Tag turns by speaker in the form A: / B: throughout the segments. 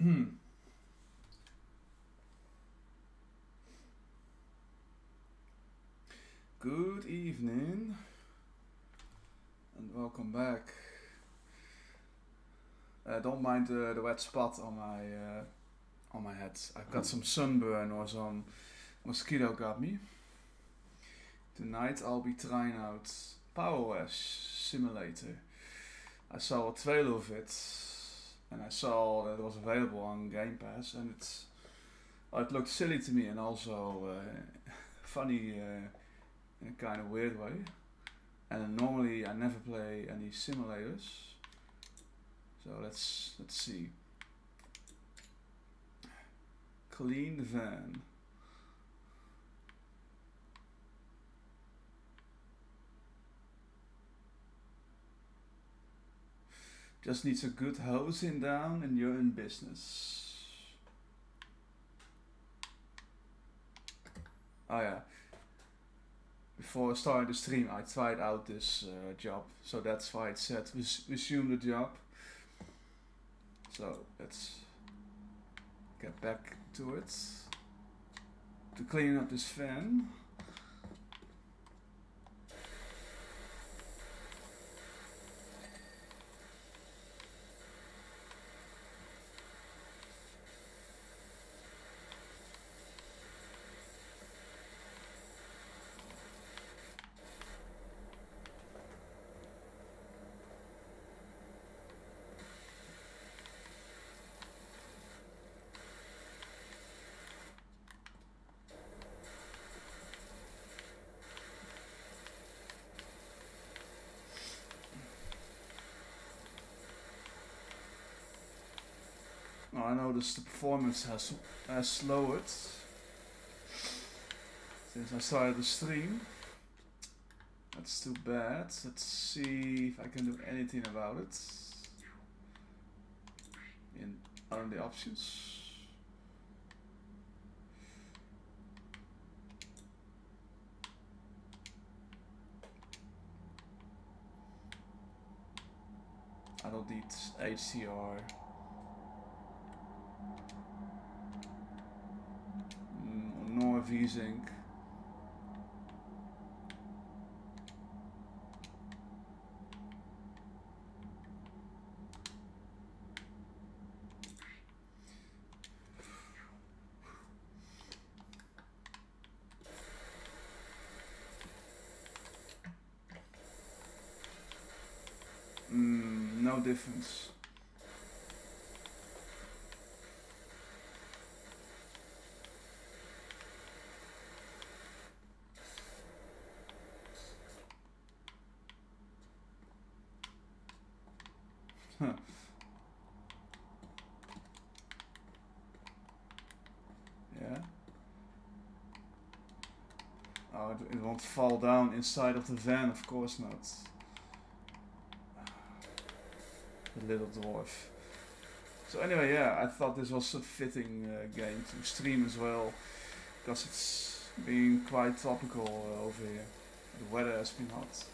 A: Hmm. Good evening and welcome back. Uh, don't mind the, the wet spot on my uh, on my head. I've got some sunburn or some mosquito got me. Tonight I'll be trying out Power Wash Simulator. I saw a trailer of it and I saw that it was available on Game Pass and it's it looked silly to me and also uh, funny uh, in a kind of weird way. And normally I never play any simulators. So let's let's see. Clean van. Just needs a good hosing down and you're in business. Oh yeah. Before starting the stream, I tried out this uh, job, so that's why it said res resume the job. So let's get back to it. To clean up this fan. I noticed the performance has has slowed since I started the stream. That's too bad. Let's see if I can do anything about it. In under the options. I don't need HDR. Nor VSync. Mm, no difference. Huh. Yeah. Won't fall down inside of the van, of course not. The little dwarf. So anyway, yeah, I thought this was a fitting uh, game to stream as well, because it's being quite topical uh, over here. The weather has been hot.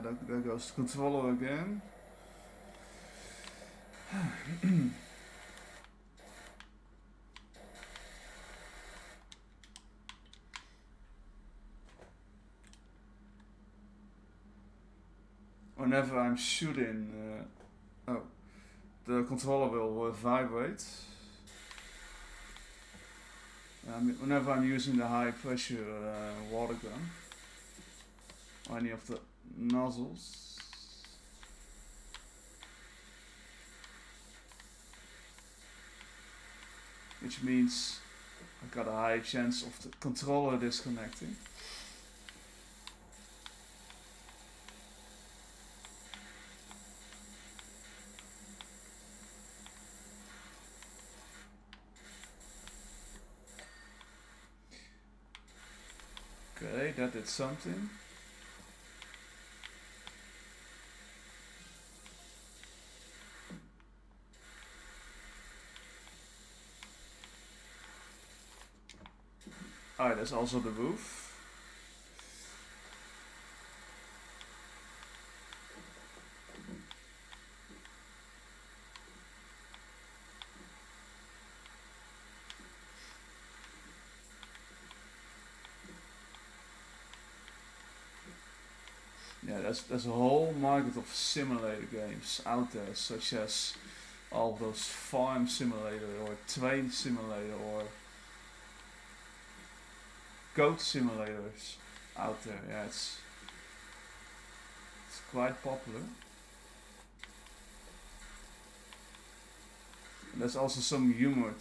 A: There, there goes the controller again. Whenever I'm shooting, uh, oh, the controller will uh, vibrate. Um, whenever I'm using the high pressure uh, water gun, or any of the nozzles. Which means I've got a high chance of the controller disconnecting. Okay, that did something. There's also the roof. Yeah, there's, there's a whole market of simulator games out there, such as all those farm simulator or train simulator or goat simulators out there. Yeah, it's it's quite popular. And there's also some humor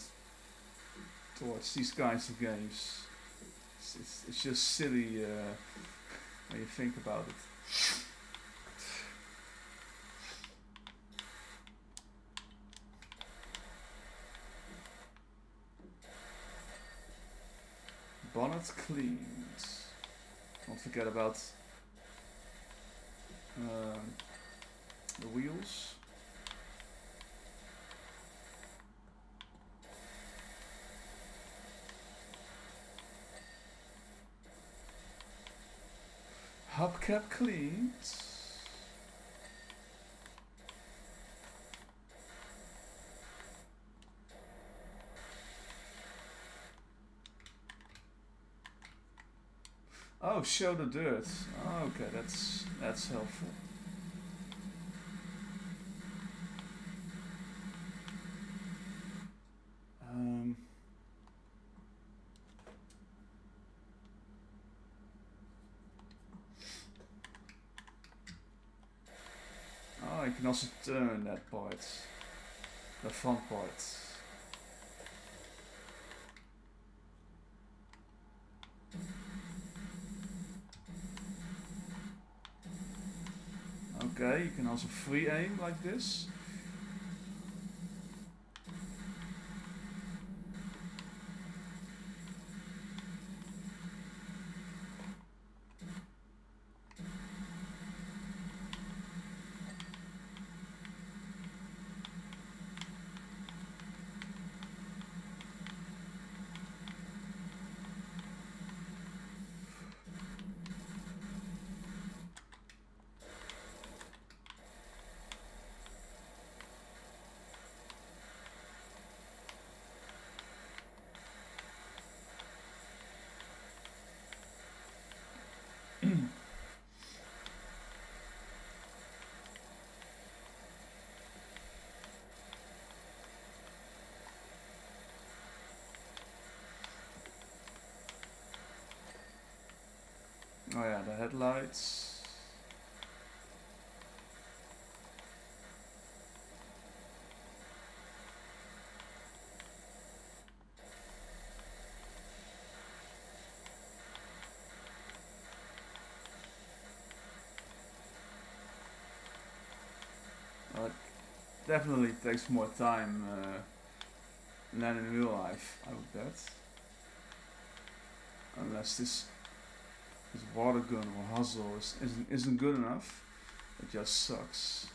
A: towards these kinds of games. It's, it's, it's just silly uh, when you think about it. Bonnet cleaned. Don't forget about um, the wheels. Hubcap cleaned. Oh, show the dirt. Okay, that's that's helpful. Um, oh, you can also turn that part, the front part. Can also free aim like this. Oh yeah, the headlights. Uh, definitely takes more time uh, than in real life, I would bet. Unless this this water gun or hustle isn't, isn't good enough, it just sucks.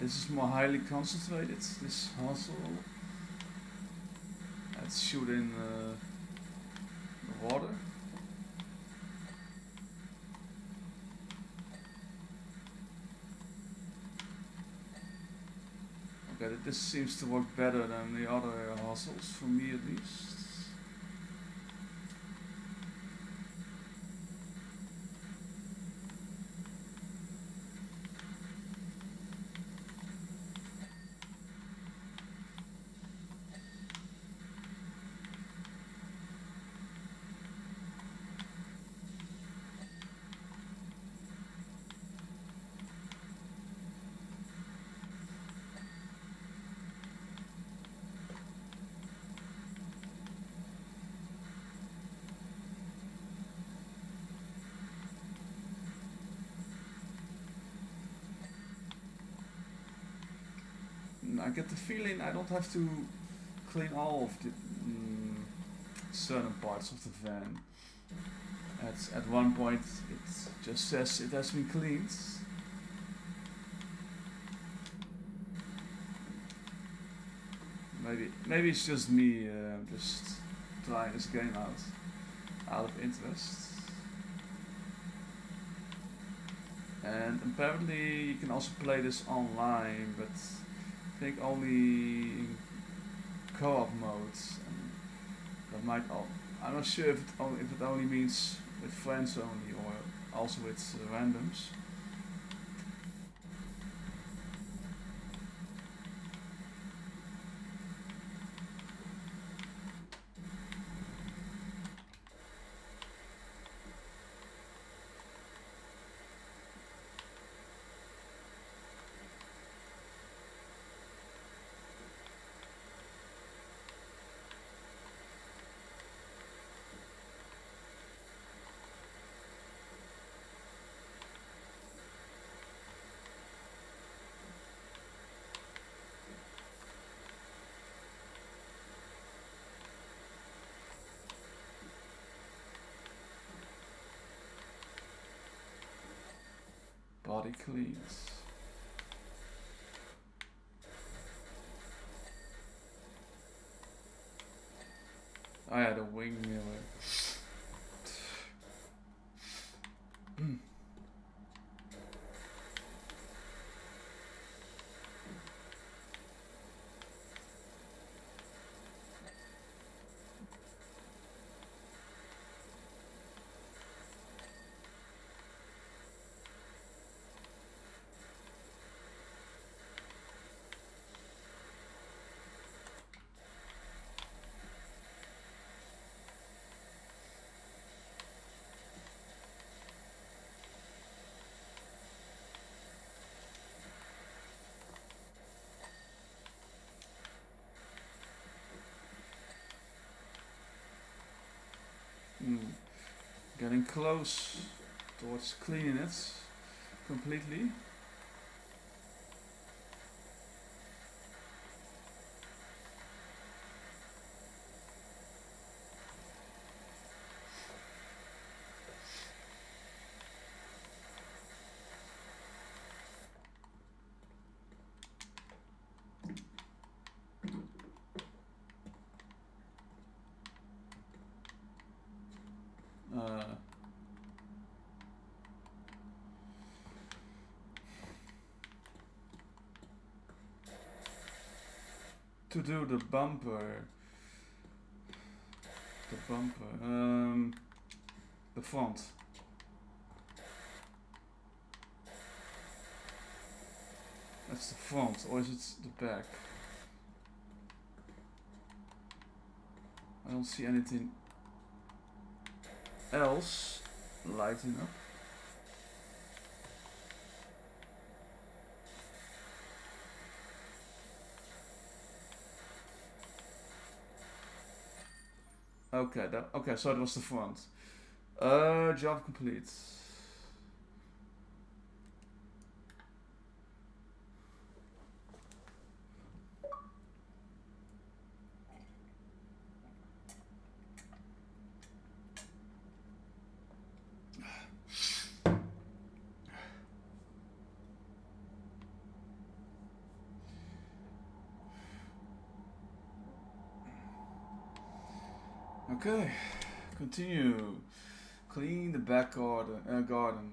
A: This is more highly concentrated, this hustle. Let's shoot in uh, the water. Okay, this seems to work better than the other hustles, for me at least. I get the feeling I don't have to clean all of the mm, certain parts of the van. At, at one point it just says it has been cleaned. Maybe maybe it's just me uh, just trying this game out out of interest. And apparently you can also play this online, but I think only co-op modes. And that might. All, I'm not sure if it only, if it only means with friends only or also with randoms. Body. I had a wing mirror. Mm. Getting close towards cleaning it completely. To do the bumper, the bumper, um, the front. That's the front, or is it the back? I don't see anything else lighting up. Okay, that okay, so it was the front. Uh job complete. Okay, continue. Clean the back garden. Uh, garden.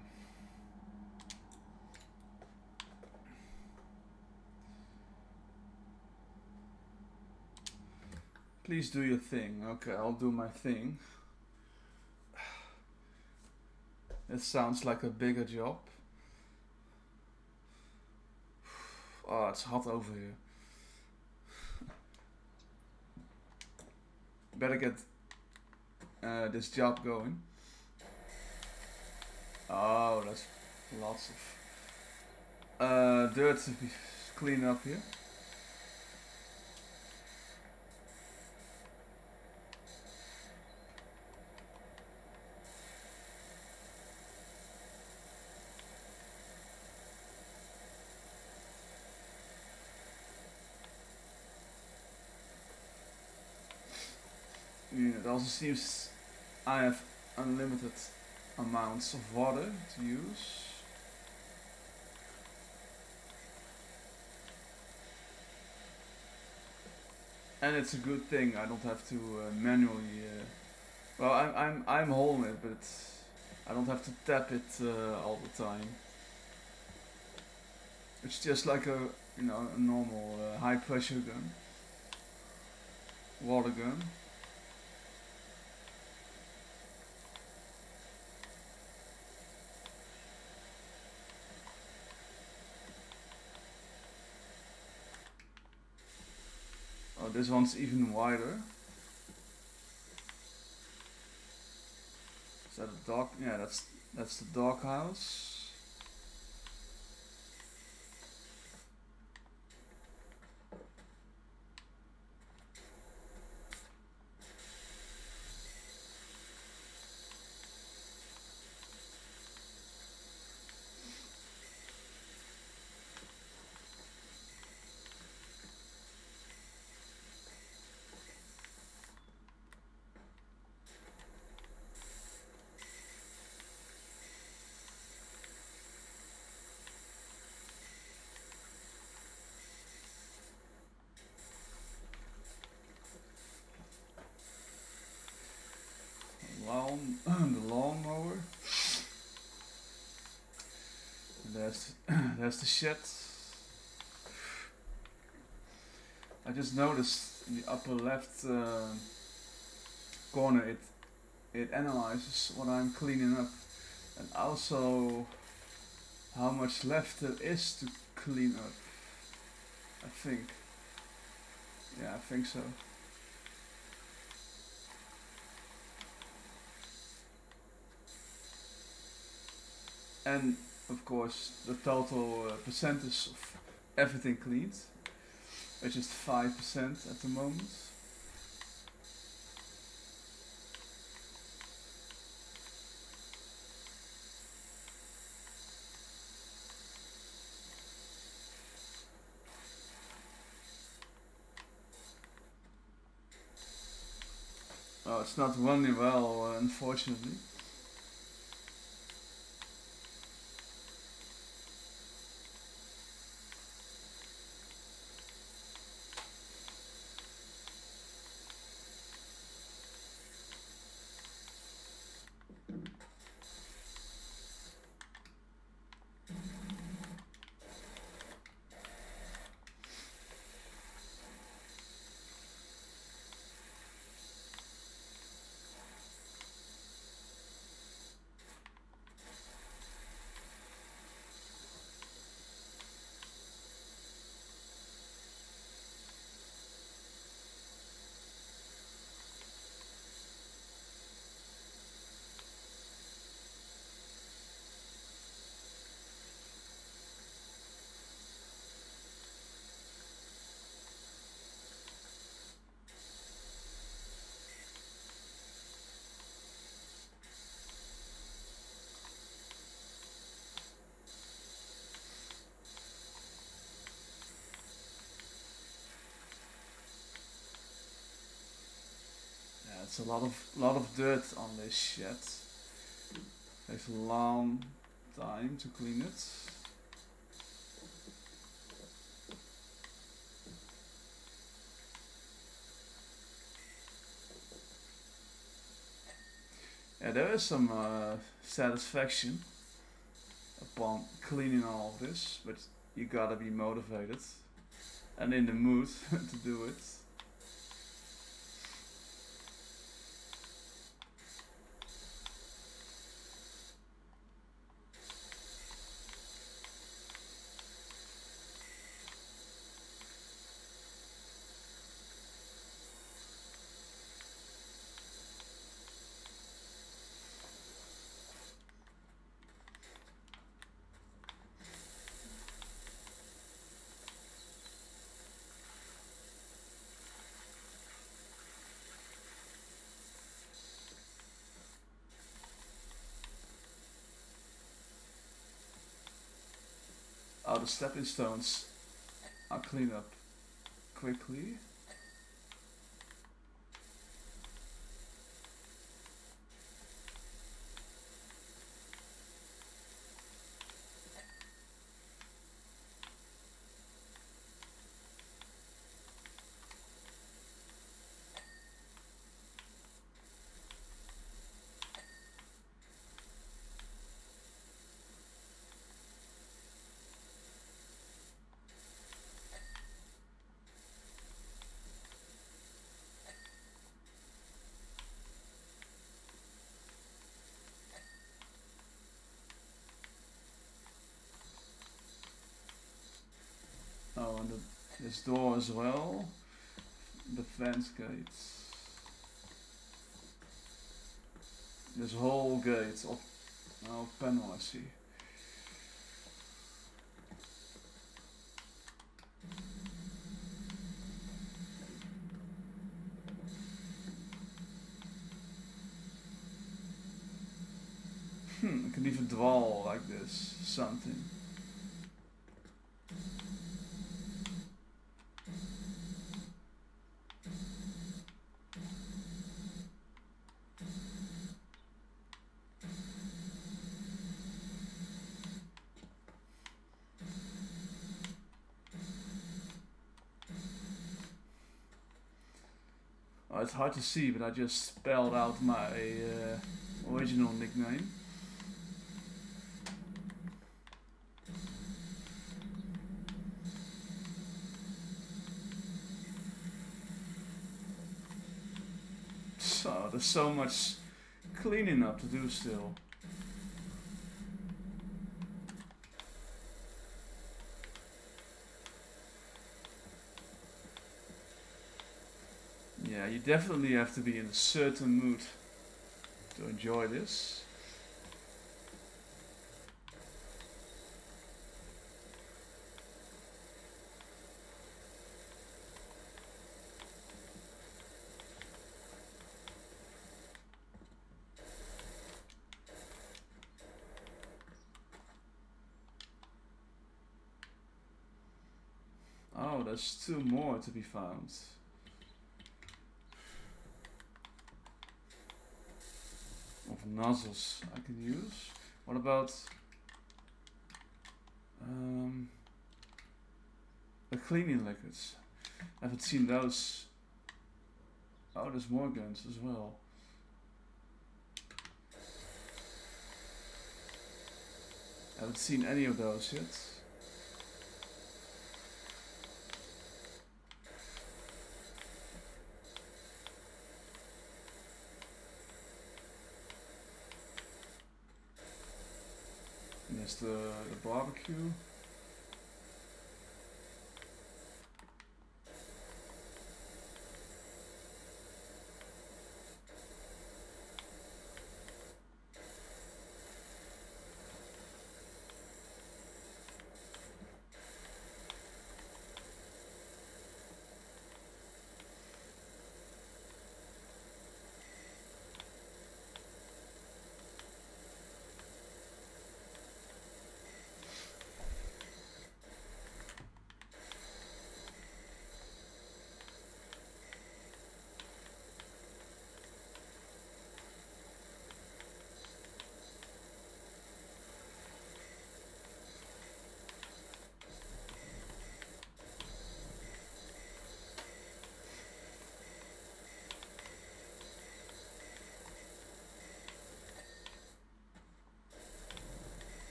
A: Please do your thing. Okay, I'll do my thing. It sounds like a bigger job. Oh, it's hot over here. Better get uh, this job going. Oh, that's lots of uh, dirt to be clean up here. Yeah, it also seems I have unlimited amounts of water to use. And it's a good thing I don't have to uh, manually. Uh, well, I'm I'm I'm holding it, but I don't have to tap it uh, all the time. It's just like a you know a normal uh, high pressure gun, water gun. This one's even wider. Is that a dog? Yeah, that's that's the dog There's there's the shit. I just noticed in the upper left uh, corner it it analyzes what I'm cleaning up and also how much left there is to clean up. I think. Yeah, I think so. and of course the total uh, percentage of everything cleaned which is 5% at the moment Oh, it's not running well, uh, unfortunately. Yeah, it's a lot of lot of dirt on this shed. Takes a long time to clean it. Yeah, there is some uh, satisfaction upon cleaning all of this, but you gotta be motivated and in the mood to do it. The stepping stones. I'll clean up quickly. The, this door as well. The fence gates. This whole gate of oh, panel I see. Hmm, I can even dwell like this, something. It's hard to see, but I just spelled out my uh, original nickname. So, there's so much cleaning up to do still. Yeah, you definitely have to be in a certain mood to enjoy this. Oh, there's two more to be found. Nozzles I can use. What about um, the cleaning liquids? I haven't seen those. Oh, there's more guns as well. I haven't seen any of those yet. There's the, the barbecue.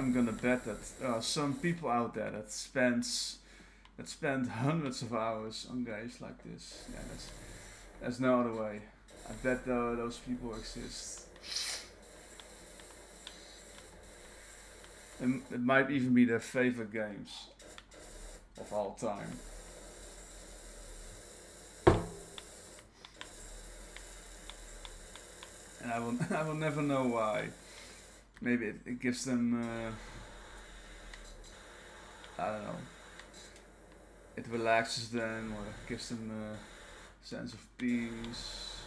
A: I'm gonna bet that are some people out there that spends that spend hundreds of hours on games like this. Yeah, that's there's no other way. I bet though those people exist. And it might even be their favorite games of all time. and I will I will never know why. Maybe it, it gives them uh, I don't know. It relaxes them or gives them a sense of peace.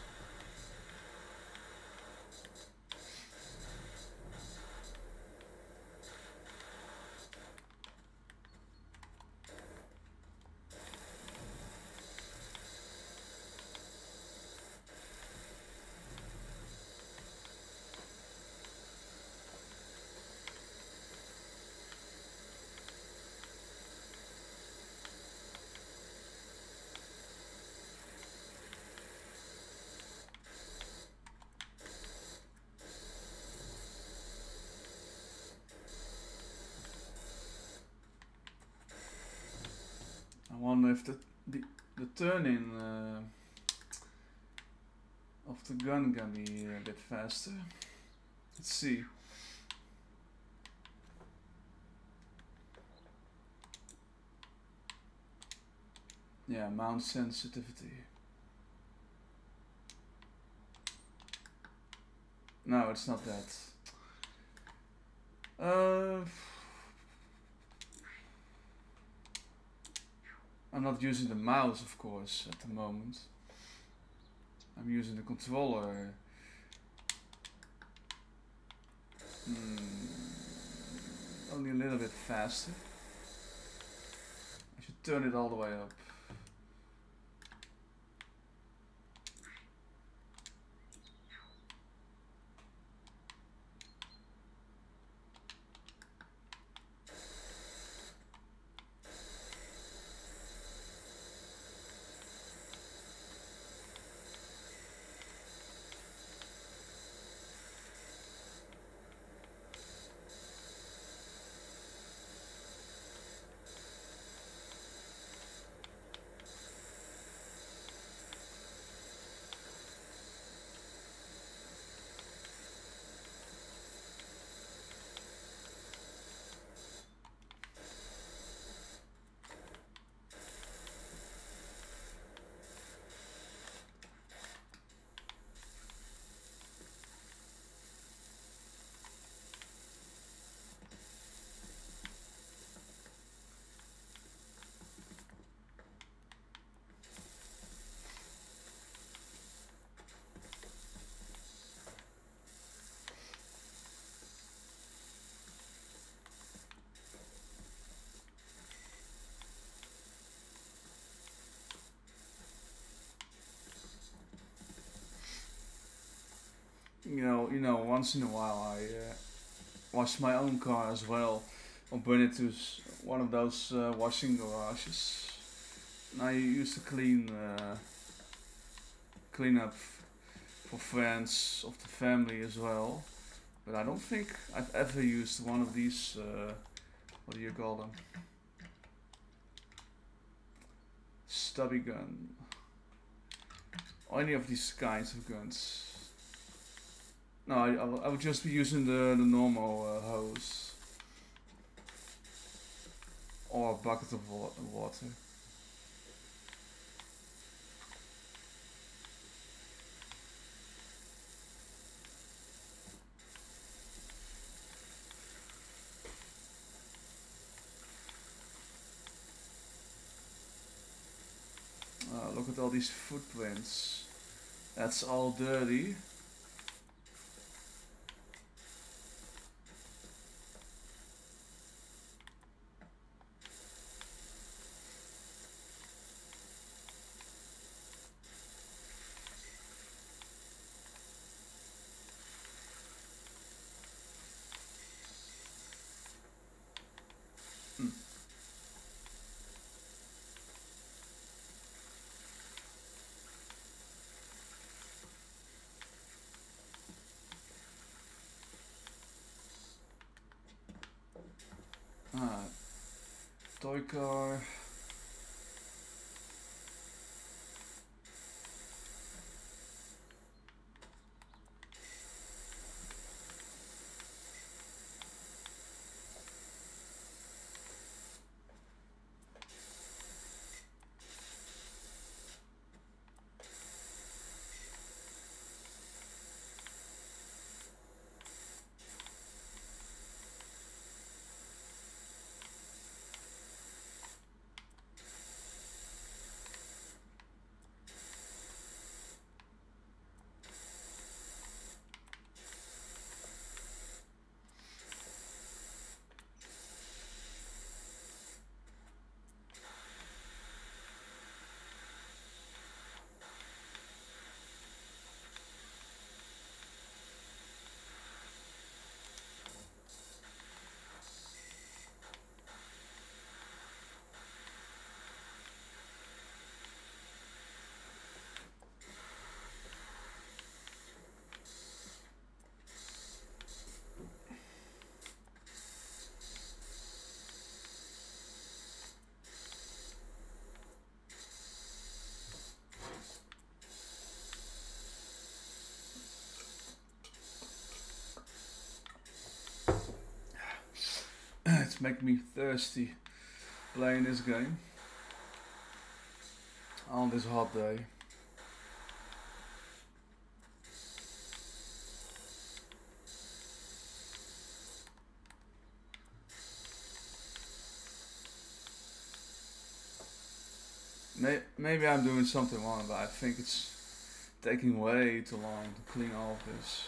A: Wonder if the the, the turning uh, of the gun can be a bit faster. Let's see. Yeah, mount sensitivity. No, it's not that. Uh, I'm not using the mouse, of course, at the moment. I'm using the controller. Mm, only a little bit faster. I should turn it all the way up. you you know, once in a while I uh, wash my own car as well, or burn it to one of those uh, washing garages. And I used to clean, uh, clean up for friends of the family as well. But I don't think I've ever used one of these. Uh, what do you call them? Stubby gun. Or any of these kinds of guns. No, I, I, would just be using the, the normal uh, hose. Or a bucket of wa water. Uh, look at all these footprints. That's all dirty. Toy making me thirsty playing this game on this hot day. Maybe I'm doing something wrong, but I think it's taking way too long to clean all of this.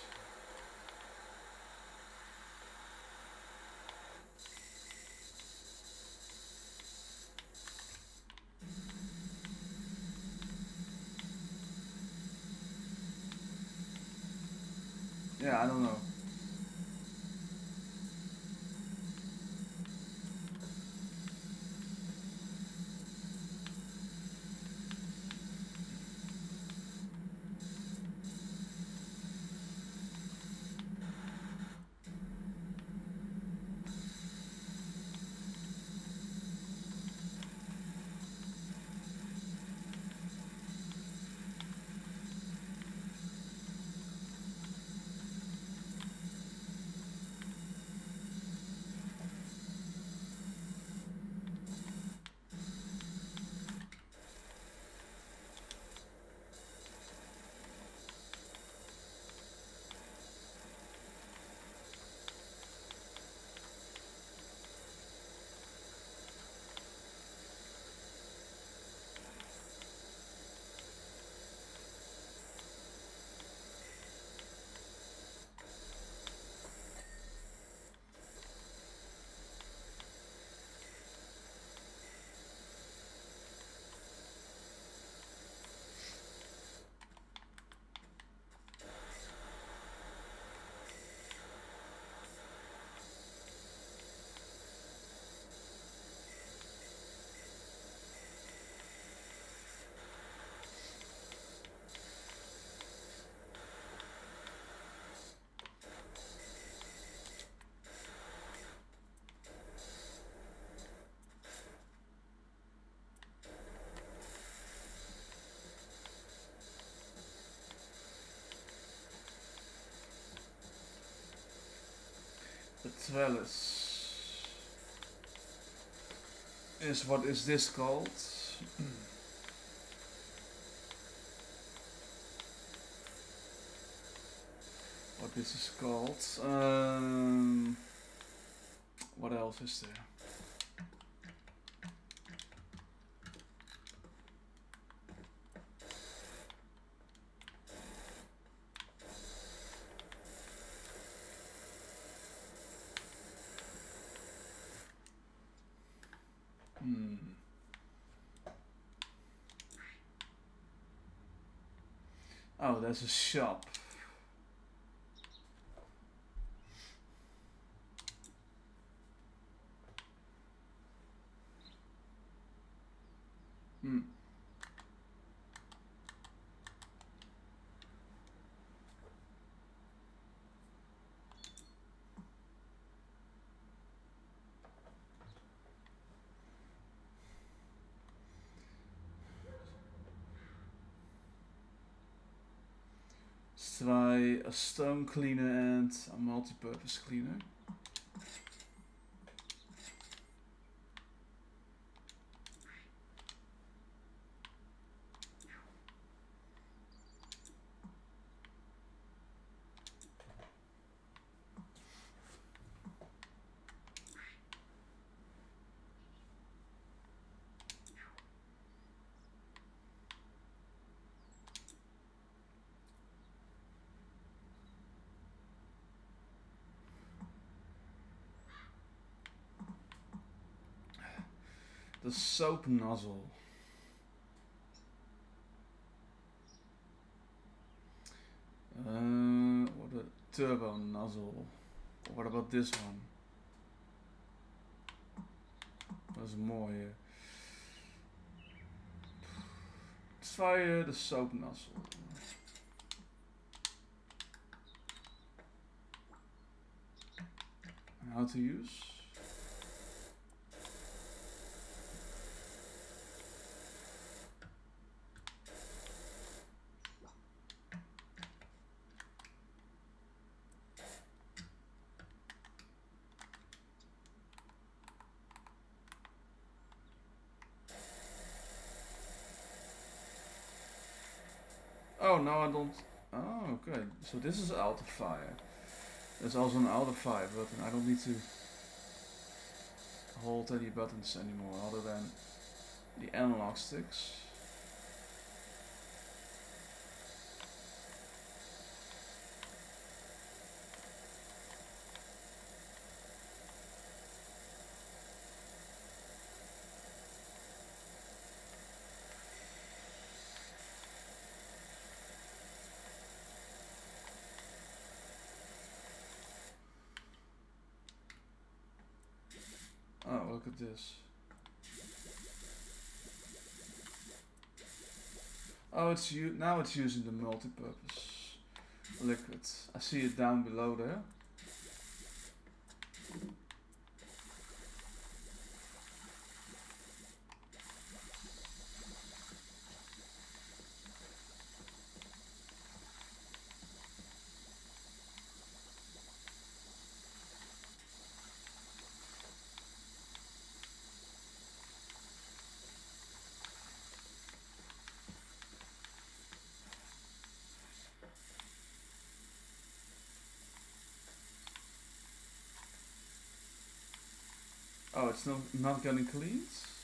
A: The trellis is what is this called? what this is called. Um, what else is there? There's a shop. A stone cleaner and a multi-purpose cleaner. The soap nozzle. Uh, what a turbo nozzle. What about this one? There's more here. Fire the soap nozzle. How to use? Oh, no I don't... Oh, okay. So this is Alta Fire. There's also an Alta Fire button. I don't need to hold any buttons anymore other than the analog sticks. Oh, look at this. Oh, it's now it's using the multi-purpose liquid. I see it down below there. It's not not cleaned?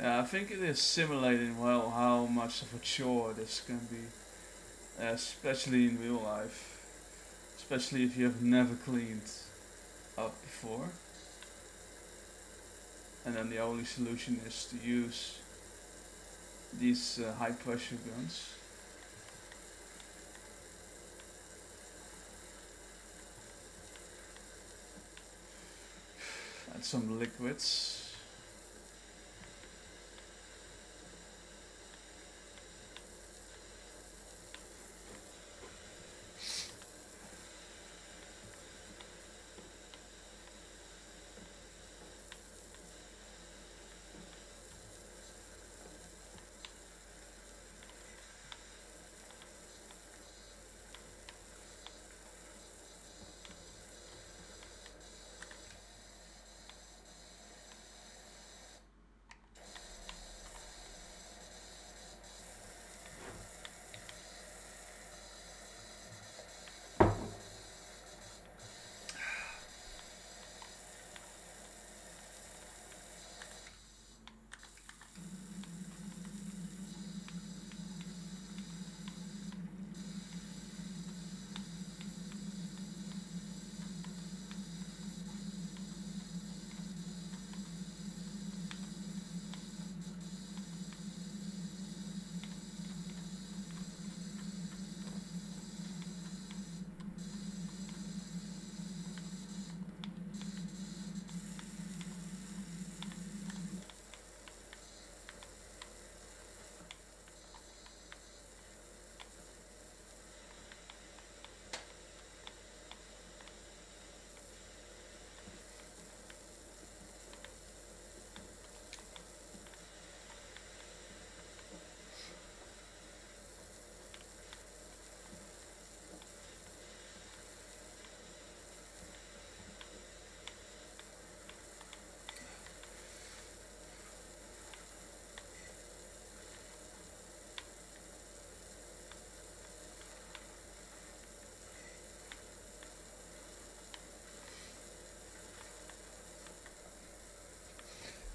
A: Yeah, I think it is simulating well how much of a chore this can be, especially in real life, especially if you have never cleaned up before. And then the only solution is to use these uh, high pressure guns. Add some liquids.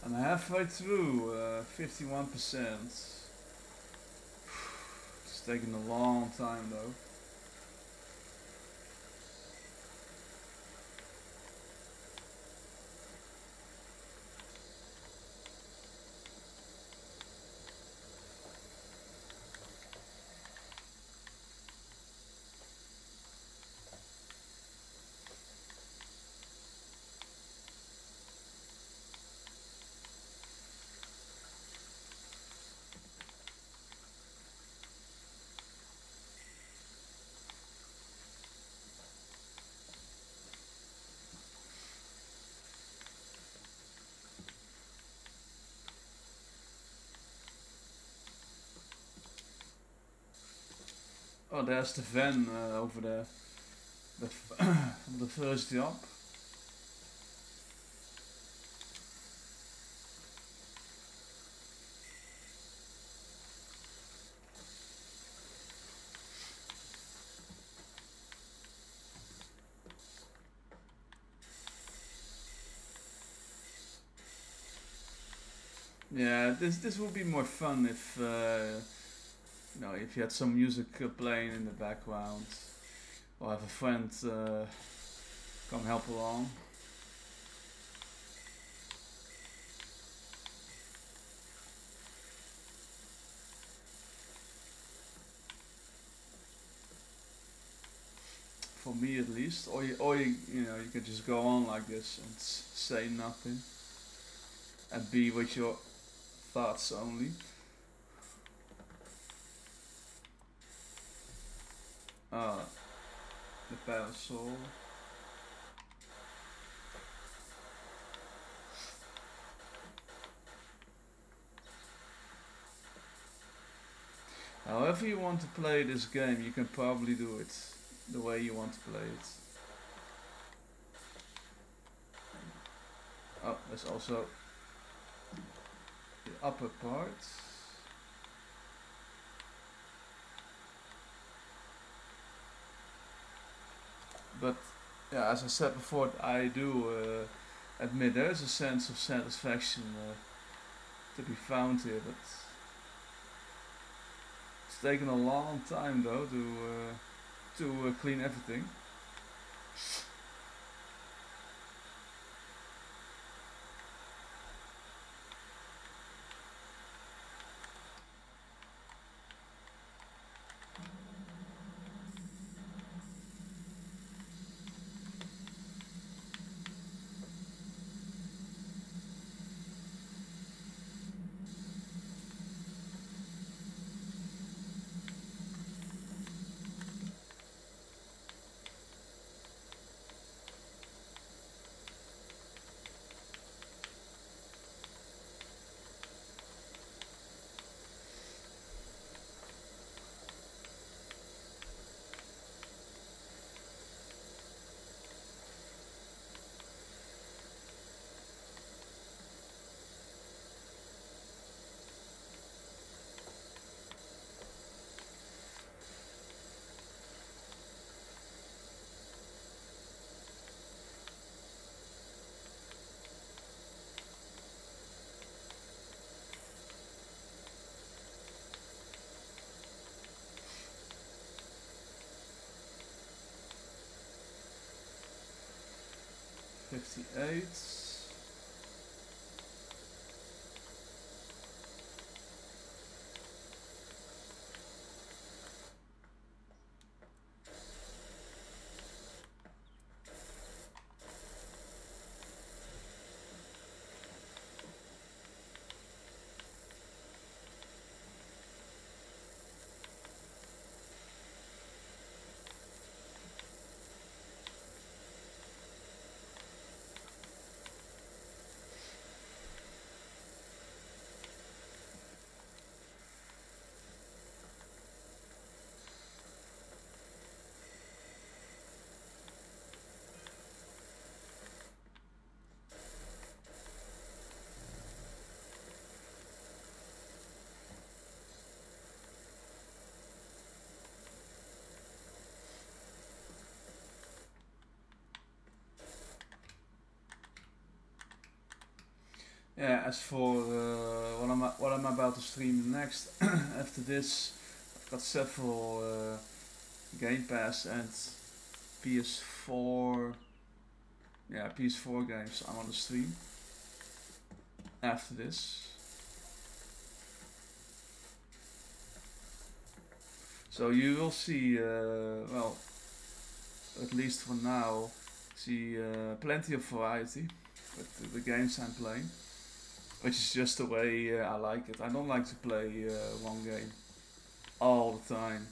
A: I'm halfway through, uh, 51%. It's taking a long time though. Oh, there's the van uh, over there. The, the first job. Yeah, this this would be more fun if uh, know if you had some music playing in the background, or have a friend uh, come help along. For me at least, or you, or you, you know you can just go on like this and say nothing and be with your thoughts only. Ah, the parasol. However you want to play this game, you can probably do it the way you want to play it. Oh, there's also the upper part. But yeah, as I said before, I do uh, admit there is a sense of satisfaction uh, to be found here, but it's taken a long time though to uh, to uh, clean everything. Fifty-eight. Yeah, as for uh, what I'm what I'm about to stream next, after this, I've got several uh, Game Pass and PS4, yeah, PS4 games I'm on the stream. After this, so you will see, uh, well, at least for now, see uh, plenty of variety with the, the games I'm playing. Which is just the way uh, I like it. I don't like to play uh, one game all the time.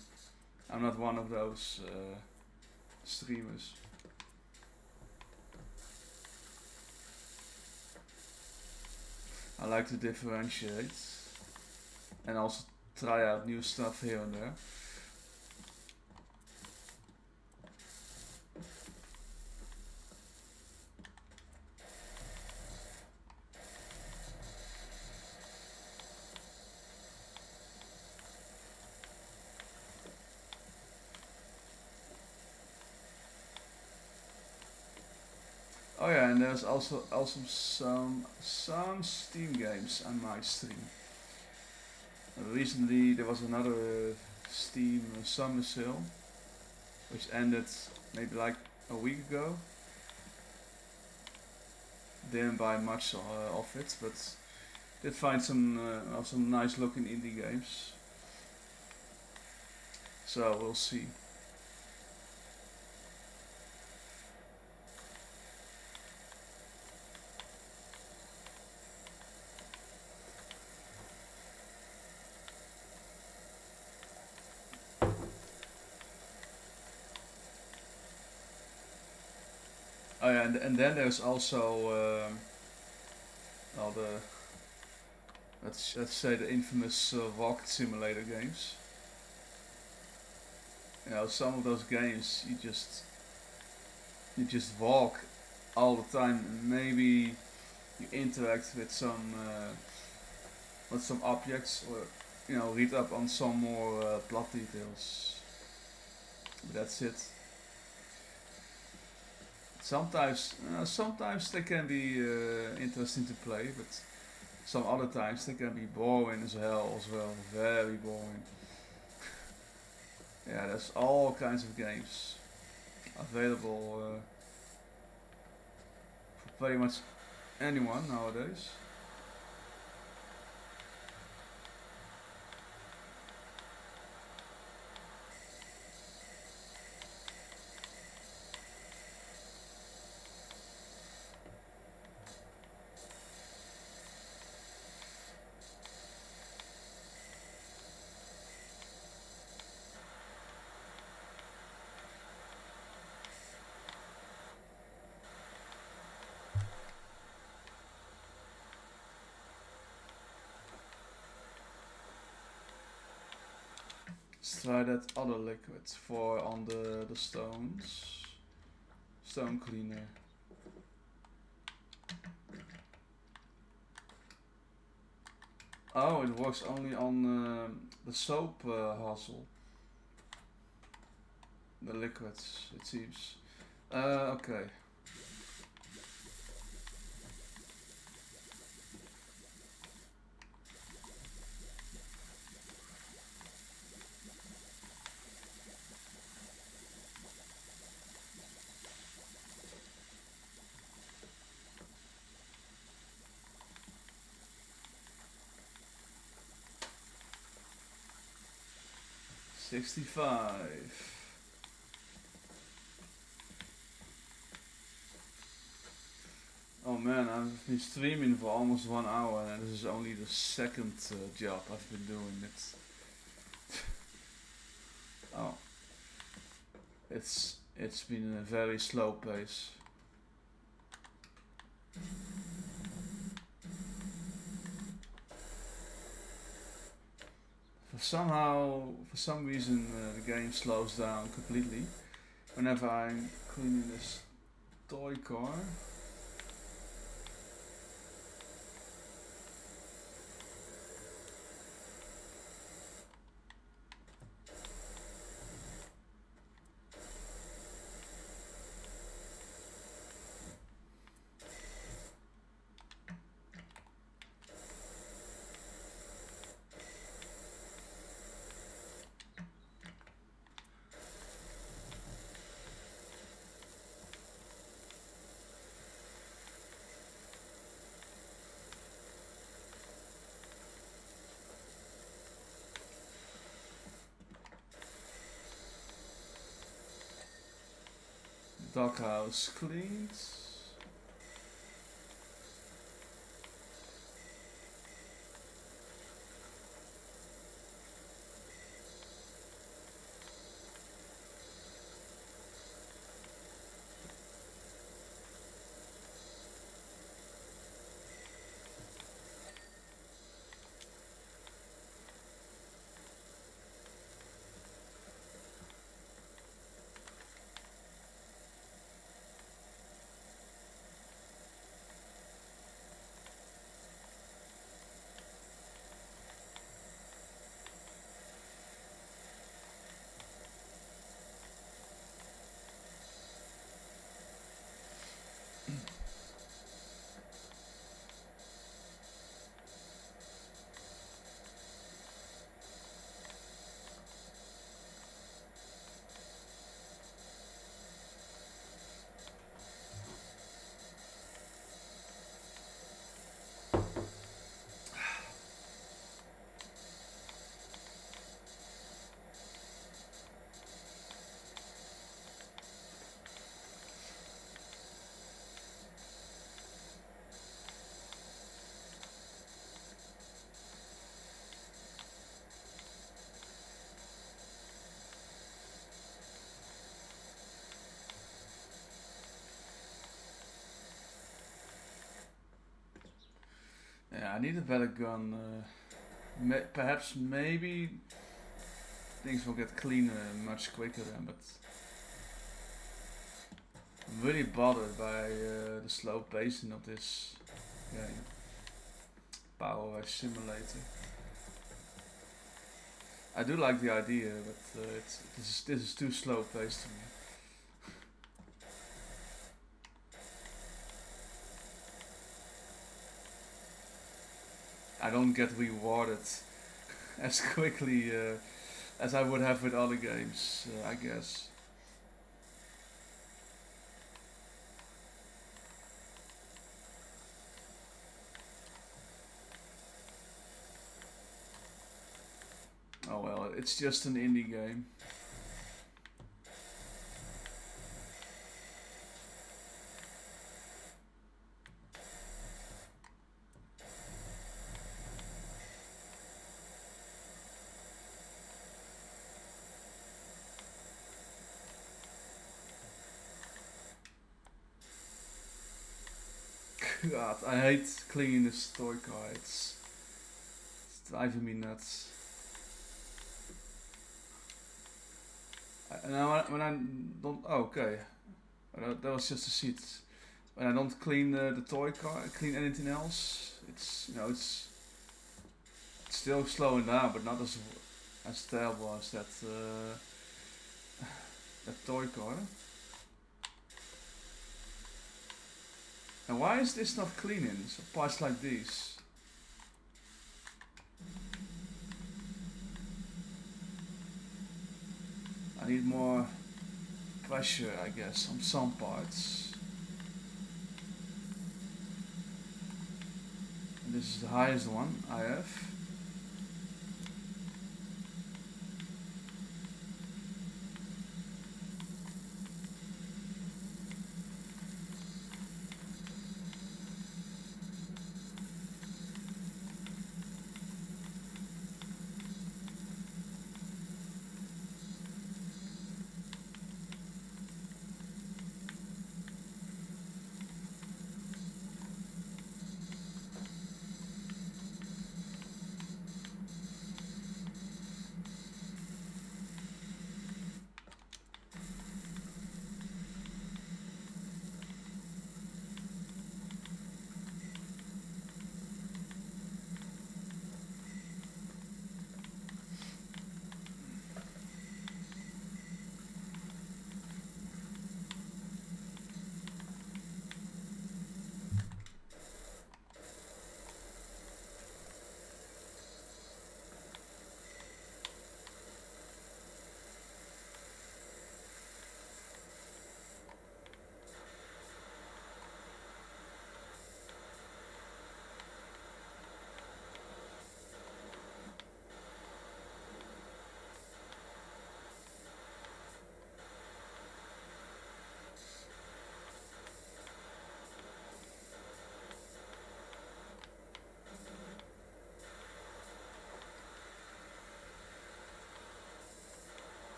A: I'm not one of those uh, streamers. I like to differentiate and also try out new stuff here and there. Oh yeah, and there's also also some some Steam games on my stream. Recently there was another Steam summer sale, which ended maybe like a week ago. Didn't buy much uh, of it, but did find some uh, some nice looking indie games. So we'll see. Oh yeah, and, and then there's also um, well the let's let's say the infamous uh, walk simulator games. You know, some of those games you just you just walk all the time. And maybe you interact with some uh, with some objects or you know read up on some more uh, plot details. But that's it sometimes uh, sometimes they can be uh, interesting to play, but some other times they can be boring as hell as well, very boring. yeah, there's all kinds of games available uh, for pretty much anyone nowadays. Try that other liquid for on the, the stones. Stone cleaner. Oh, it works only on uh, the soap uh, hustle. The liquids, it seems. Uh, okay. 65. Oh man, I've been streaming for almost one hour and this is only the second uh, job I've been doing. It's oh, it's it's been a very slow pace. Somehow, for some reason, uh, the game slows down completely whenever I'm cleaning this toy car. Doghouse cleaned. Need a better gun. Uh, perhaps maybe things will get cleaner much quicker then, but I'm really bothered by uh, the slow pacing of this game. Power Simulator. I do like the idea, but uh, it's, this is this is too slow paced to me. Don't get rewarded as quickly uh, as I would have with other games, uh, I guess. Oh well, it's just an indie game. I hate cleaning the toy cards. It's driving me nuts. I, now when I don't, oh, okay, that, was just a seat. When I don't clean uh, the toy card, clean anything else, it's you know it's, it's still slowing down, but not as as terrible as that uh, that toy card. And why is this not cleaning? So parts like these. I need more pressure, I guess, on some parts. And this is the highest one I have.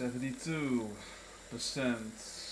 A: Seventy-two percent.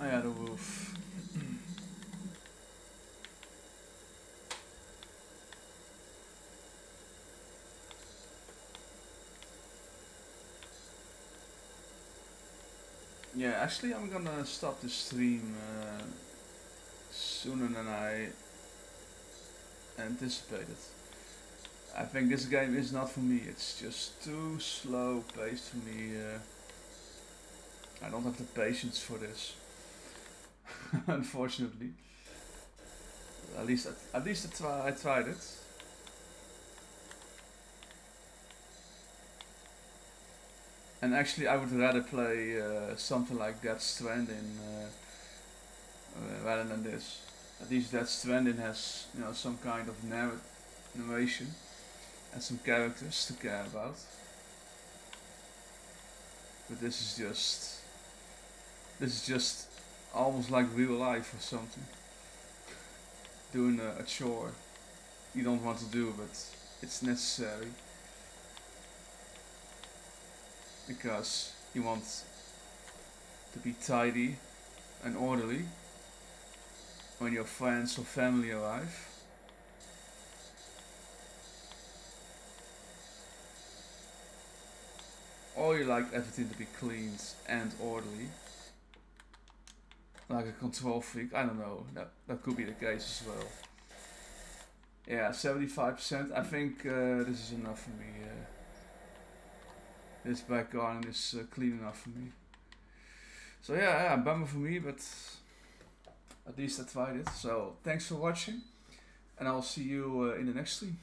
A: I had a wolf. yeah, actually I'm gonna stop the stream uh, sooner than I anticipated. I think this game is not for me, it's just too slow paced for me. Uh, I don't have the patience for this. Unfortunately. At least, at, least I, try, I tried it. And actually, I would rather play uh, something like Death Stranding uh, uh, rather than this. At least Death Stranding has, you know, some kind of narr narration and some characters to care about. But this is just, this is just almost like real life or something. Doing a, a chore you don't want to do, but it's necessary because you want to be tidy and orderly when your friends or family arrive. Or you like everything to be cleaned and orderly like a control freak. I don't know. That that could be the case as well. Yeah, seventy-five percent. I think uh, this is enough for me. Uh, this back garden is uh, clean enough for me. So yeah, yeah, bummer for me, but at least I tried it. So thanks for watching, and I'll see you uh, in the next stream.